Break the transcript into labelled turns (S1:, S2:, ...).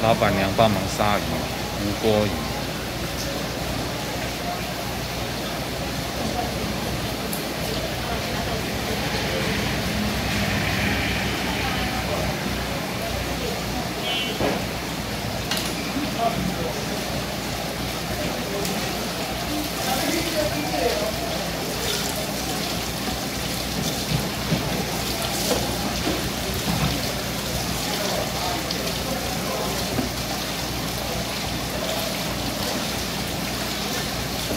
S1: 老板娘帮忙杀鱼，无锅鱼。